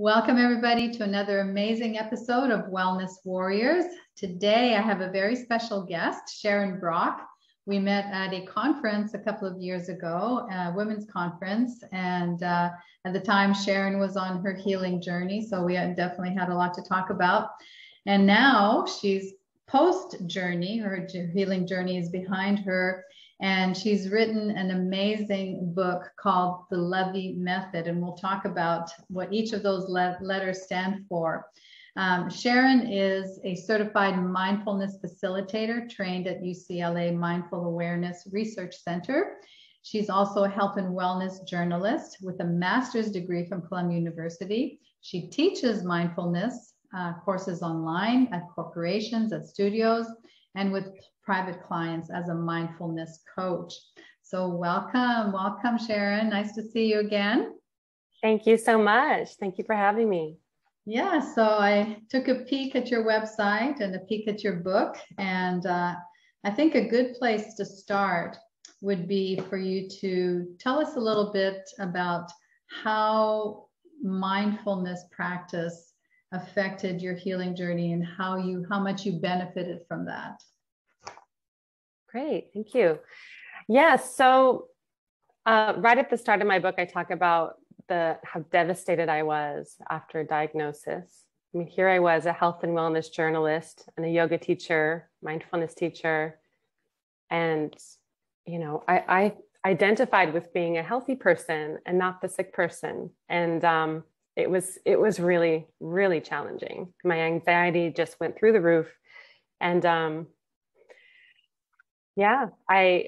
Welcome, everybody, to another amazing episode of Wellness Warriors. Today, I have a very special guest, Sharon Brock. We met at a conference a couple of years ago, a women's conference. And uh, at the time, Sharon was on her healing journey. So we definitely had a lot to talk about. And now she's post journey, her healing journey is behind her. And she's written an amazing book called The Lovey Method. And we'll talk about what each of those le- letters stand for. Um, Sharon is a certified mindfulness facilitator trained at UCLA Mindful Awareness Research Center. She's also a health and wellness journalist with a master's degree from Columbia University. She teaches mindfulness uh, courses online at corporations, at studios, and with private clients as a mindfulness coach. So, welcome, welcome, Sharon. Nice to see you again. Thank you so much. Thank you for having me. Yeah, so I took a peek at your website and a peek at your book, and uh, I think a good place to start would be for you to tell us a little bit about how mindfulness practice affected your healing journey and how you how much you benefited from that. Great, thank you. Yes, yeah, so uh, right at the start of my book, I talk about the how devastated I was after a diagnosis. I mean, here I was, a health and wellness journalist and a yoga teacher, mindfulness teacher, and you know, I, I identified with being a healthy person and not the sick person, and um, it was it was really really challenging. My anxiety just went through the roof, and um, yeah i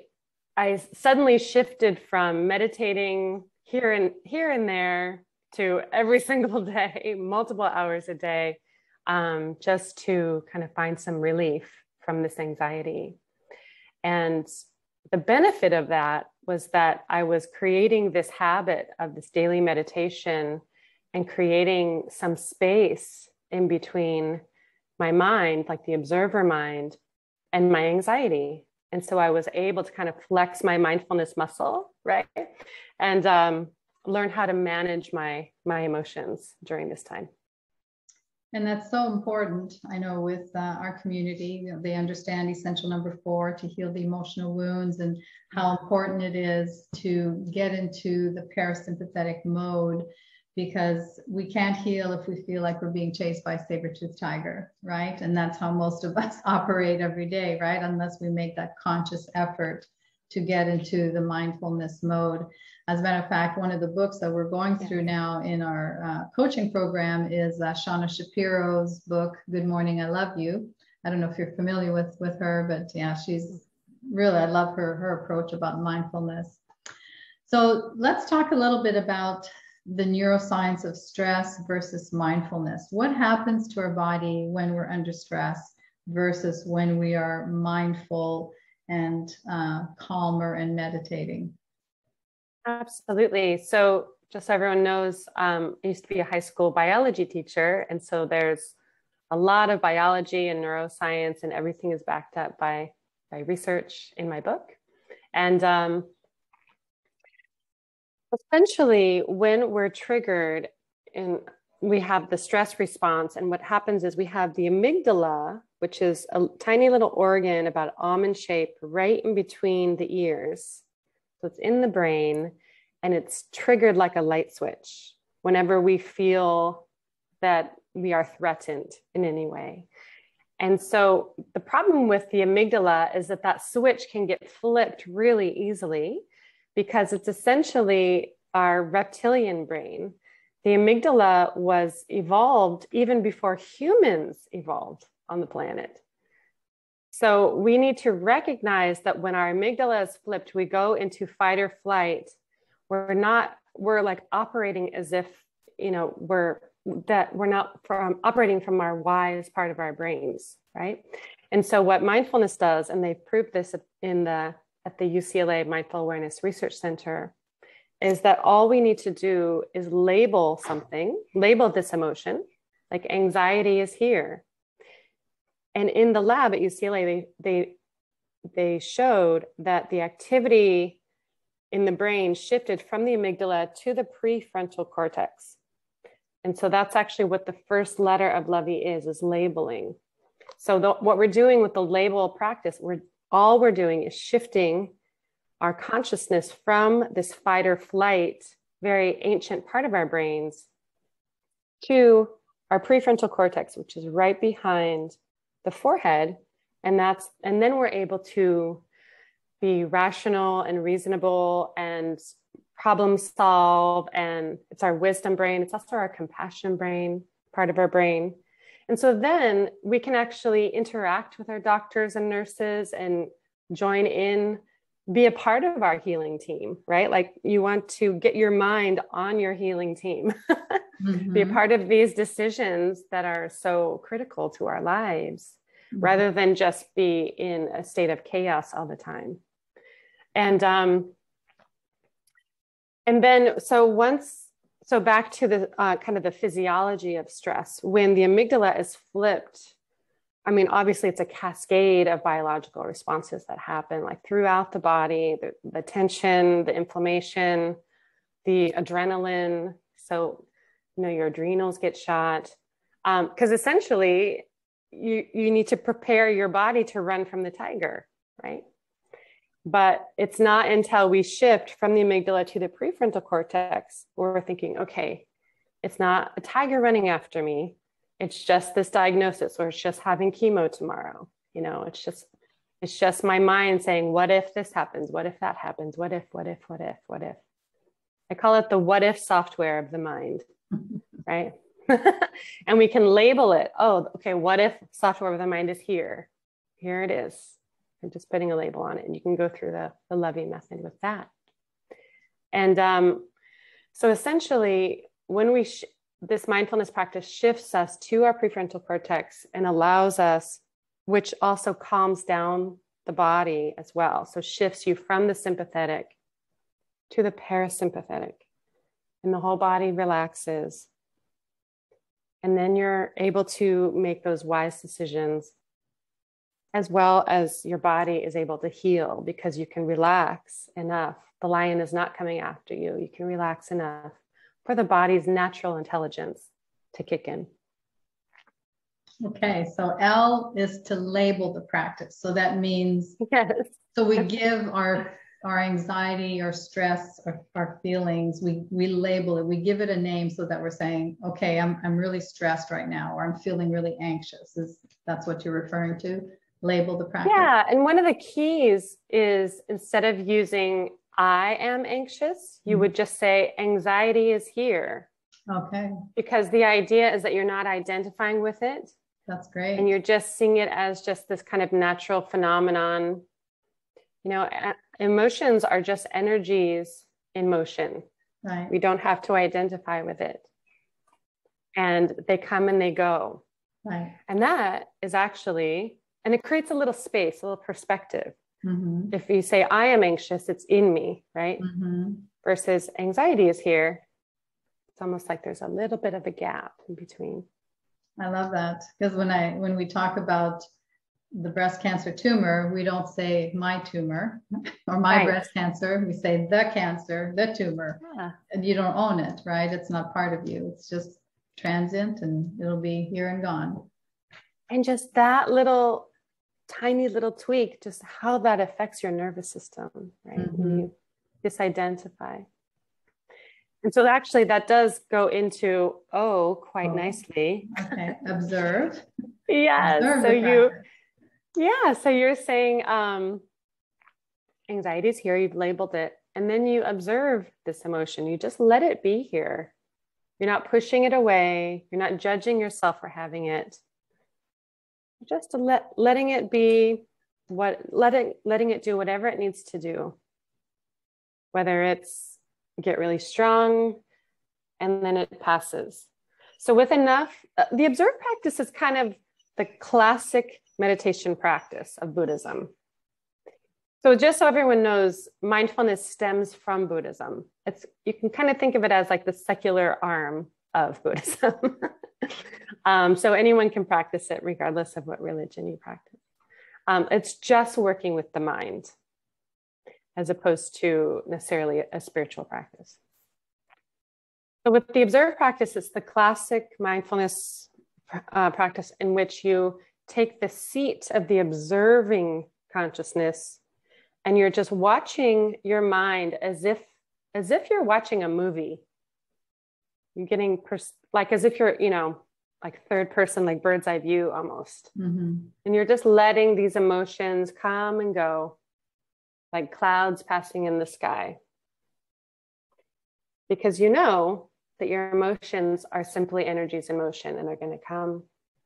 i suddenly shifted from meditating here and here and there to every single day multiple hours a day um, just to kind of find some relief from this anxiety. And the benefit of that was that i was creating this habit of this daily meditation and creating some space in between my mind like the observer mind and my anxiety and so i was able to kind of flex my mindfulness muscle right? And um, learn how to manage my my emotions during this time. And that's so important i know with uh, our community. You know, they understand essential number four to heal the emotional wounds and how important it is to get into the parasympathetic mode because we can't heal if we feel like we're being chased by a saber-toothed tiger, right? And that's how most of us operate every day, right? Unless we make that conscious effort to get into the mindfulness mode. As a matter of fact, one of the books that we're going through now in our uh, coaching program is uh, Shauna Shapiro's book, Good Morning, I Love You. I don't know if you're familiar with, with her, but yeah, she's really, I love her, her approach about mindfulness. So let's talk a little bit about the neuroscience of stress versus mindfulness. What happens to our body when we're under stress versus when we are mindful and uh, calmer and meditating? Absolutely. So, just so everyone knows, um, I used to be a high school biology teacher. And so there's a lot of biology and neuroscience, and everything is backed up by, by research in my book. And um, Essentially, when we're triggered and we have the stress response, and what happens is we have the amygdala, which is a tiny little organ about almond shape right in between the ears. So it's in the brain and it's triggered like a light switch whenever we feel that we are threatened in any way. And so the problem with the amygdala is that that switch can get flipped really easily because it's essentially our reptilian brain. The amygdala was evolved even before humans evolved on the planet. So we need to recognize that when our amygdala is flipped, we go into fight or flight. We're not, we're like operating as if, you know, we're that we're not from operating from our wise part of our brains, right? And so what mindfulness does, and they've proved this in the at the UCLA Mindful Awareness Research Center, is that all we need to do is label something, label this emotion, like anxiety is here. And in the lab at UCLA, they, they, they showed that the activity in the brain shifted from the amygdala to the prefrontal cortex. And so that's actually what the first letter of Lovey is, is labeling. So the, what we're doing with the label practice, we're all we're doing is shifting our consciousness from this fight or flight, very ancient part of our brains, to our prefrontal cortex, which is right behind the forehead. And that's and then we're able to be rational and reasonable and problem solve. And it's our wisdom brain. It's also our compassion brain part of our brain and so then we can actually interact with our doctors and nurses and join in be a part of our healing team right like you want to get your mind on your healing team mm-hmm. be a mm-hmm. part of these decisions that are so critical to our lives mm-hmm. rather than just be in a state of chaos all the time and um, and then so once so back to the uh, kind of the physiology of stress when the amygdala is flipped i mean obviously it's a cascade of biological responses that happen like throughout the body the, the tension the inflammation the adrenaline. So you know your adrenals get shot. Because um, essentially you you need to prepare your body to run from the tiger right but it's not until we shift from the amygdala to the prefrontal cortex where we're thinking, okay, it's not a tiger running after me. It's just this diagnosis, or it's just having chemo tomorrow. You know, it's just it's just my mind saying, what if this happens? What if that happens? What if, what if, what if, what if? I call it the what if software of the mind, right? and we can label it. Oh, okay, what if software of the mind is here? Here it is and just putting a label on it. And you can go through the, the Lovey method with that. And um, so essentially, when we, sh- this mindfulness practice shifts us to our prefrontal cortex and allows us, which also calms down the body as well. So shifts you from the sympathetic to the parasympathetic. And the whole body relaxes. And then you're able to make those wise decisions as well as your body is able to heal because you can relax enough. The lion is not coming after you. You can relax enough for the body's natural intelligence to kick in. Okay, so L is to label the practice. So that means yes. So we give our our anxiety or stress or our feelings, we we label it, we give it a name so that we're saying, okay, I'm I'm really stressed right now, or I'm feeling really anxious. Is that's what you're referring to? Label the practice. Yeah. And one of the keys is instead of using I am anxious, you mm-hmm. would just say anxiety is here. Okay. Because the idea is that you're not identifying with it. That's great. And you're just seeing it as just this kind of natural phenomenon. You know, emotions are just energies in motion. Right. We don't have to identify with it. And they come and they go. Right. And that is actually and it creates a little space, a little perspective. Mm-hmm. If you say, I am anxious, it's in me, right? Mm-hmm. Versus anxiety is here. It's almost like there's a little bit of a gap in between. I love that. Because when I when we talk about the breast cancer tumor, we don't say my tumor or my right. breast cancer. We say the cancer, the tumor. Yeah. And you don't own it, right? It's not part of you. It's just transient and it'll be here and gone. And just that little tiny little tweak, just how that affects your nervous system, right? Mm-hmm. You disidentify. And so actually that does go into oh quite oh. nicely. Okay. Observe. yes. Observe so you yeah. So you're saying um anxiety is here, you've labeled it, and then you observe this emotion. You just let it be here. You're not pushing it away, you're not judging yourself for having it just let letting it be what letting letting it do whatever it needs to do. Whether it's get really strong and then it passes. So with enough uh, the observed practice is kind of the classic meditation practice of buddhism. So just so everyone knows mindfulness stems from buddhism. It's you can kind of think of it as like the secular arm of buddhism Um, so anyone can practice it regardless of what religion you practice. Um, it's just working with the mind as opposed to necessarily a spiritual practice. So, with the observe practice, it's the classic mindfulness uh, practice in which you take the seat of the observing consciousness and you're just watching your mind as if as if you're watching a movie you're getting pers- like as if you're you know like third person like bird's eye view almost. Mm-hmm. and you're just letting these emotions come and go like clouds passing in the sky. Because you know that your emotions are simply energies in motion and they're going to come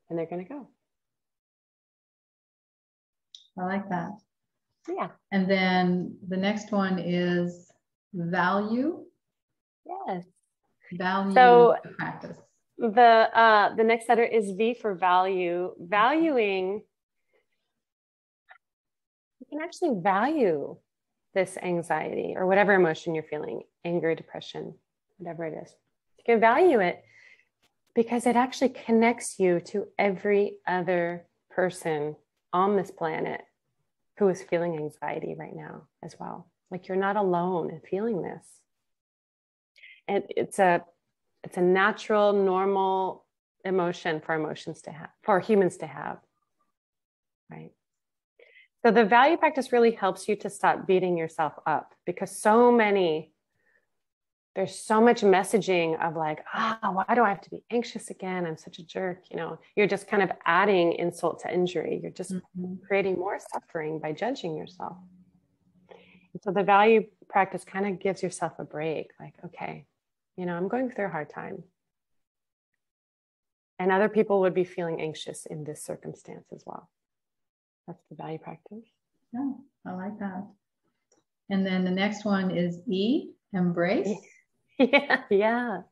and they're going to go. I like that. Yeah. And then the next one is value. Yes. Value so practice the uh the next letter is v for value. Valuing you can actually value this anxiety or whatever emotion you're feeling anger depression whatever it is. You can value it because it actually connects you to every other person on this planet who is feeling anxiety right now as well. Like you're not alone in feeling this. And it's a it's a natural normal emotion for emotions to have for humans to have right? So the value practice really helps you to stop beating yourself up because so many there's so much messaging of like ah oh, why do i have to be anxious again? I'm such a jerk you know? You're just kind of adding insult to injury. You're just mm-hmm. creating more suffering by judging yourself. And so the value practice kind of gives yourself a break like okay you know i'm going through a hard time. And other people would be feeling anxious in this circumstance as well. That's the value practice. Yeah i like that. And then the next one is e embrace. Yeah yeah.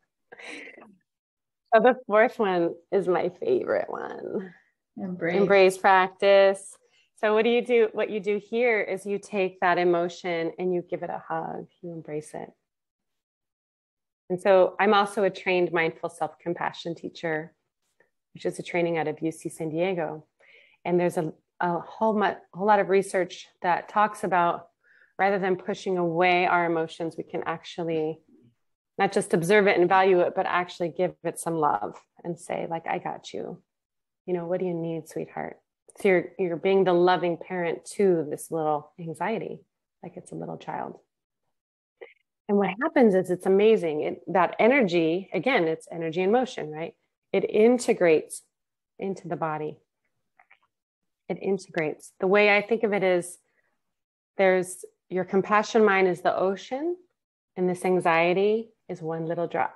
So the fourth one is my favorite one. Embrace. Embrace practice. So what do you do what you do here is you take that emotion and you give it a hug. You embrace it and so I'm also a trained mindful self compassion teacher, which is a training out of UC San Diego. And there's a, a whole, mu- whole lot of research that talks about rather than pushing away our emotions, we can actually not just observe it and value it, but actually give it some love and say, like, I got you. You know, what do you need, sweetheart? So you're you're being the loving parent to this little anxiety, like it's a little child. And what happens is it's amazing. It, that energy, again, it's energy in motion, right? It integrates into the body. It integrates. The way I think of it is there's your compassion mind is the ocean, and this anxiety is one little drop.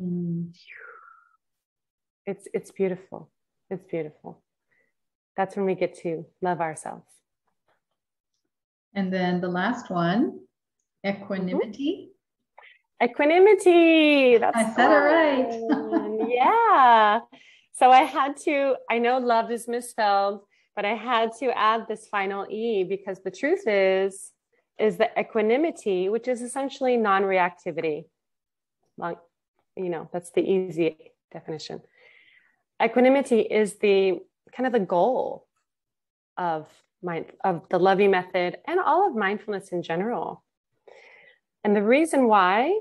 Mm. It's it's beautiful. It's beautiful. That's when we get to love ourselves. And then the last one Equanimity. Mm-hmm. Equanimity. That's I said it right. yeah. So I had to, I know love is misspelled, but I had to add this final E because the truth is, is the equanimity, which is essentially non-reactivity. Like, you know, that's the easy definition. Equanimity is the kind of the goal of mind of the Loving method and all of mindfulness in general. And the reason why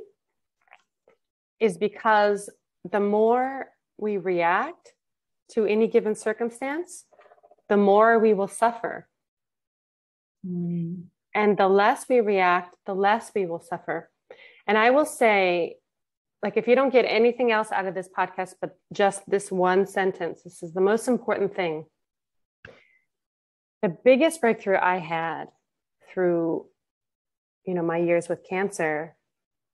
is because the more we react to any given circumstance, the more we will suffer. Mm. And the less we react, the less we will suffer. And I will say, like, if you don't get anything else out of this podcast, but just this one sentence, this is the most important thing. The biggest breakthrough I had through you know my years with cancer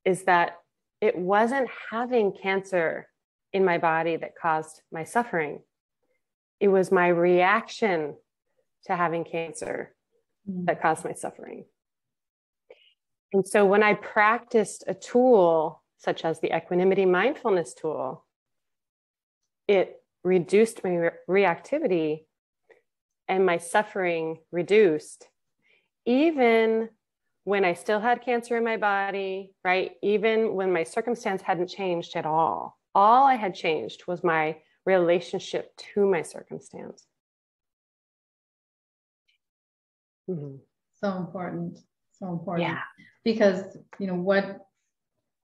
is that it wasn't having cancer in my body that caused my suffering. It was my reaction to having cancer mm. that caused my suffering. And so when i practiced a tool such as the equanimity mindfulness tool it reduced my re- reactivity and my suffering reduced. Even when I still had cancer in my body, right? Even when my circumstance hadn't changed at all, all I had changed was my relationship to my circumstance. Mm-hmm. So important. So important. Yeah. Because, you know, what,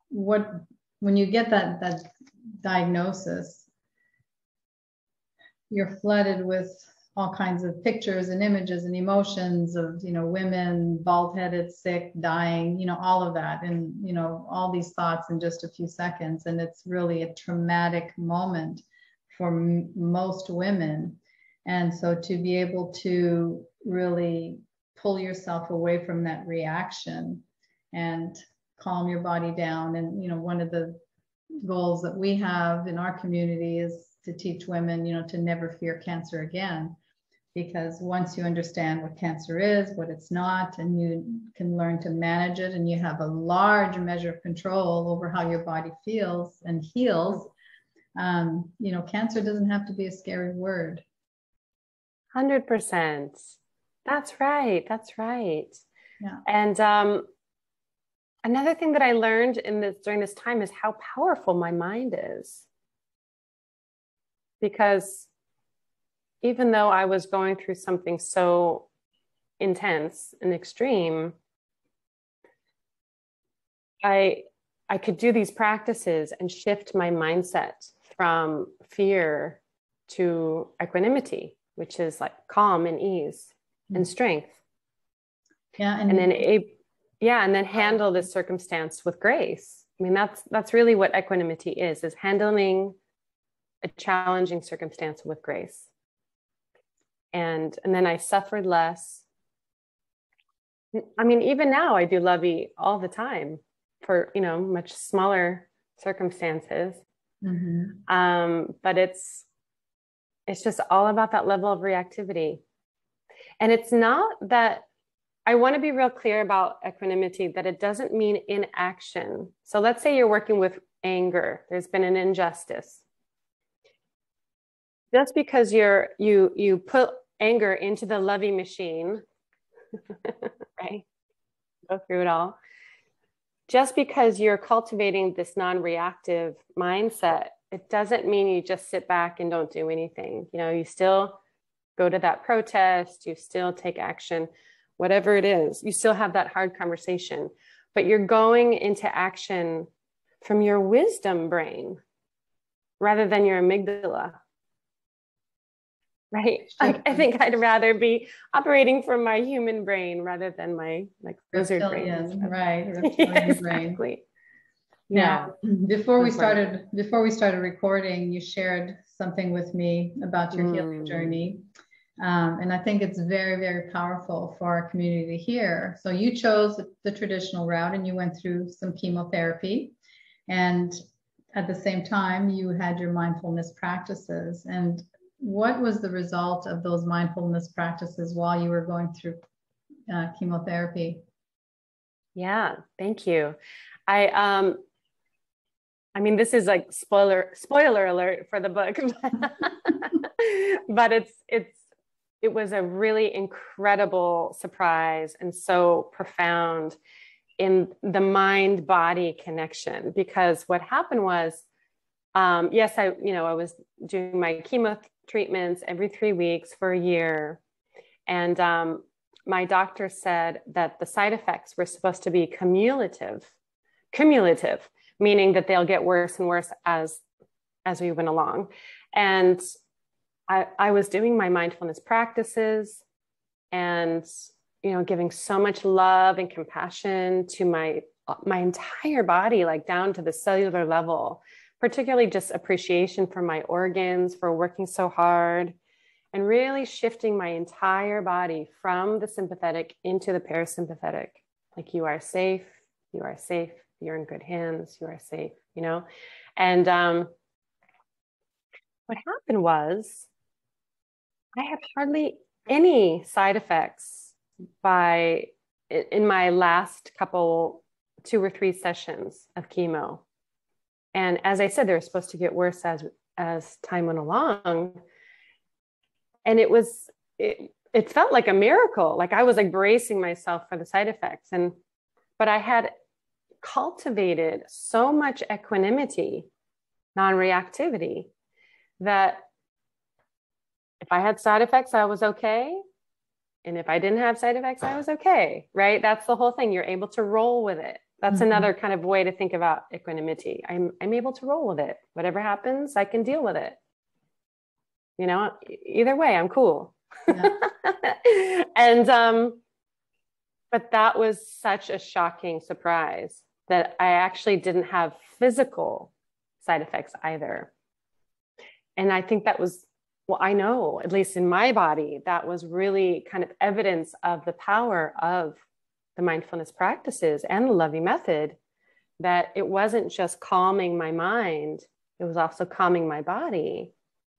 what when you get that that diagnosis, you're flooded with all kinds of pictures and images and emotions of you know women bald-headed sick dying you know all of that. And you know all these thoughts in just a few seconds. And it's really a traumatic moment for m- most women. And so to be able to really pull yourself away from that reaction and calm your body down. And you know one of the goals that we have in our community is to teach women you know to never fear cancer again because once you understand what cancer is, what it's not, and you can learn to manage it, and you have a large measure of control over how your body feels and heals, um, you know, cancer doesn't have to be a scary word. 100%. That's right. That's right. Yeah. And um, another thing that I learned in this during this time is how powerful my mind is. Because even though I was going through something so intense and extreme, I I could do these practices and shift my mindset from fear to equanimity, which is like calm and ease and mm. strength. Yeah, and, and then a, yeah, and then handle this circumstance with grace. I mean, that's that's really what equanimity is: is handling a challenging circumstance with grace and and then I suffered less. I mean, even now I do lovey all the time for you know much smaller circumstances. Mm-hmm. Um, but it's it's just all about that level of reactivity, and it's not that I want to be real clear about equanimity that it doesn't mean inaction. So let's say you're working with anger. There's been an injustice just because you're you you put anger into the loving machine right? Go through it all. Just because you're cultivating this non-reactive mindset it doesn't mean you just sit back and don't do anything. You know you still go to that protest you still take action whatever it is. You still have that hard conversation but you're going into action from your wisdom brain rather than your amygdala right? I, I, think i'd rather be operating from my human brain rather than my like lizard brain. Right exactly. Brain. yeah. before we started before we started recording you shared something with me about your mm. healing journey. Um, and i think it's very very powerful for our community to hear. So you chose the traditional route and you went through some chemotherapy. And at the same time you had your mindfulness practices. And what was the result of those mindfulness practices while you were going through uh, chemotherapy? Yeah, thank you. I um I mean this is like spoiler spoiler alert for the book. but it's it's it was a really incredible surprise and so profound in the mind body connection because what happened was um, yes i you know i was doing my chemo treatments every three weeks for a year. And um, my doctor said that the side effects were supposed to be cumulative, cumulative, meaning that they'll get worse and worse as as we went along. And I, I was doing my mindfulness practices and you know giving so much love and compassion to my my entire body like down to the cellular level particularly just appreciation for my organs for working so hard and really shifting my entire body from the sympathetic into the parasympathetic. Like you are safe, you are safe, you're in good hands, you are safe, you know? And um, what happened was I had hardly any side effects by in my last couple two or three sessions of chemo and as I said, they were supposed to get worse as as time went along. And it was it, it felt like a miracle. Like I was like bracing myself for the side effects. And but I had cultivated so much equanimity, non-reactivity, that if I had side effects, I was okay. And if I didn't have side effects, I was okay. Right. That's the whole thing. You're able to roll with it. That's mm-hmm. another kind of way to think about equanimity. I'm I'm able to roll with it. Whatever happens, I can deal with it. You know, either way, I'm cool. Yeah. and um, but that was such a shocking surprise that I actually didn't have physical side effects either. And I think that was well, I know, at least in my body, that was really kind of evidence of the power of the mindfulness practices and the loving method that it wasn't just calming my mind, it was also calming my body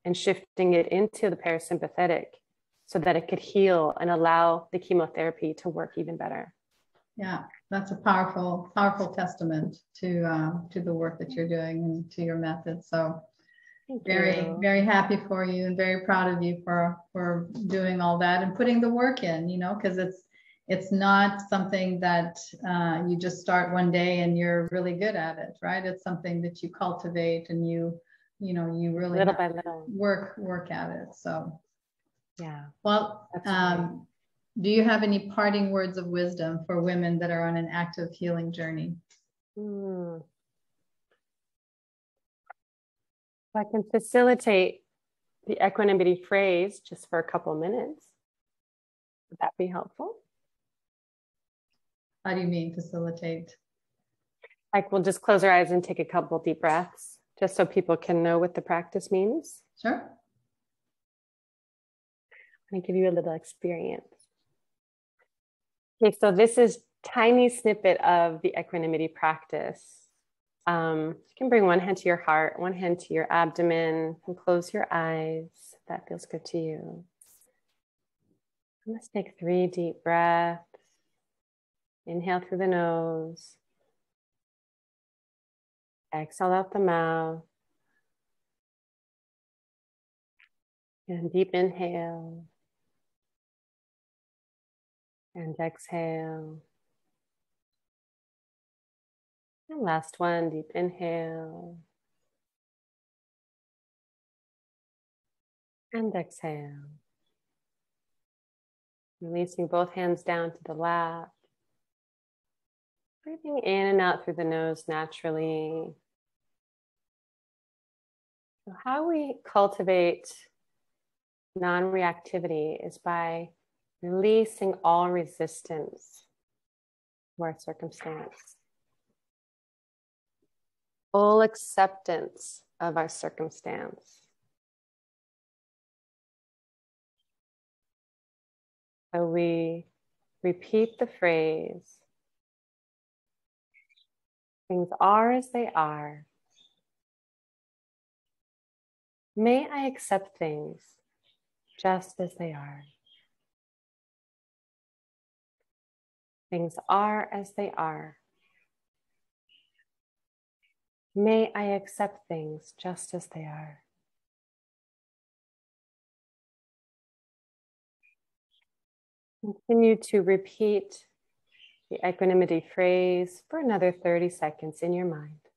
and shifting it into the parasympathetic so that it could heal and allow the chemotherapy to work even better. Yeah, that's a powerful, powerful testament to uh, to the work that you're doing and to your method. So Thank very, you. very happy for you and very proud of you for for doing all that and putting the work in. You know, because it's it's not something that uh, you just start one day and you're really good at it right? It's something that you cultivate and you you know you really little by little. work work at it so. Yeah. Well um, do you have any parting words of wisdom for women that are on an active healing journey? Mm. i can facilitate the equanimity phrase just for a couple minutes would that be helpful how do you mean facilitate? Like we'll just close our eyes and take a couple deep breaths just so people can know what the practice means. Sure. I'm going to give you a little experience. Okay, so this is tiny snippet of the equanimity practice. Um, you can bring one hand to your heart, one hand to your abdomen, and close your eyes. If that feels good to you. Let's take three deep breaths. Inhale through the nose. Exhale out the mouth. And deep inhale. And exhale. And last one, deep inhale. And exhale. Releasing both hands down to the lap. Breathing in and out through the nose naturally. So how we cultivate non reactivity is by releasing all resistance to our circumstance, full acceptance of our circumstance. So we repeat the phrase Things are as they are. May I accept things just as they are. Things are as they are. May I accept things just as they are. Continue to repeat the equanimity phrase for another 30 seconds in your mind.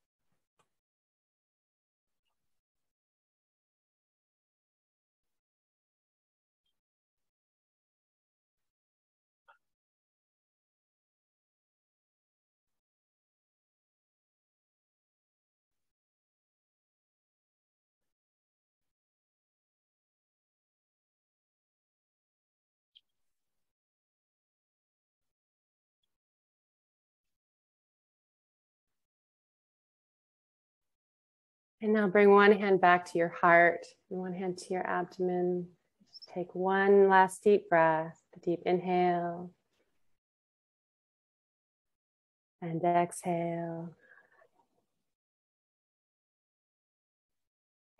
And now bring one hand back to your heart and one hand to your abdomen. Just take one last deep breath, a deep inhale. And exhale.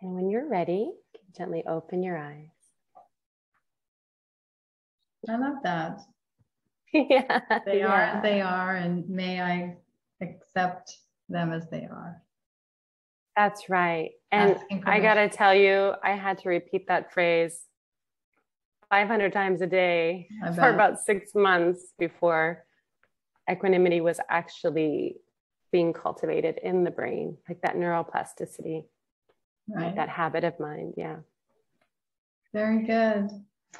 And when you're ready, gently open your eyes. I love that. yeah. They yeah. are, they are, and may I accept them as they are. That's right. And I got to tell you, I had to repeat that phrase 500 times a day for about six months before equanimity was actually being cultivated in the brain, like that neuroplasticity, right. that habit of mind. Yeah. Very good.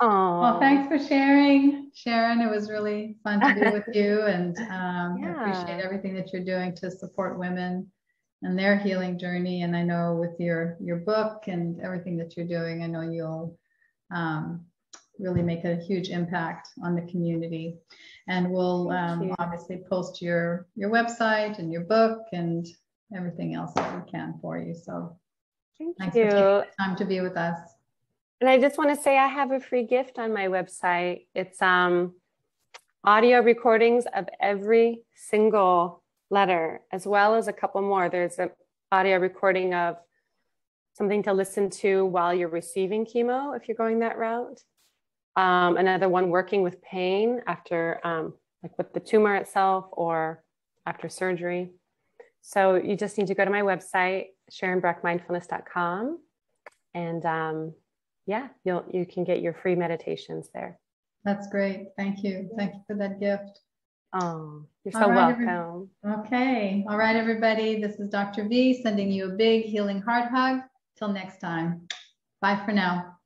Oh, well, thanks for sharing, Sharon. It was really fun to be with you, and um, Yeah. I appreciate everything that you're doing to support women and their healing journey. And I know with your your book and everything that you're doing, I know you'll um, really make a huge impact on the community. And we'll um, obviously post your your website and your book and everything else that we can for you. So Thank thanks for you. the time to be with us. And I just want to say I have a free gift on my website. It's um, audio recordings of every single letter, as well as a couple more. There's an audio recording of something to listen to while you're receiving chemo, if you're going that route. Um, another one working with pain after, um, like with the tumor itself or after surgery. So you just need to go to my website, SharonBrockMindfulness.com, and um, yeah, you'll you can get your free meditations there. That's great. Thank you. Thank you for that gift. Oh, you're so right, welcome. Okay. All right, everybody. This is Dr. V sending you a big healing heart hug. Till next time. Bye for now.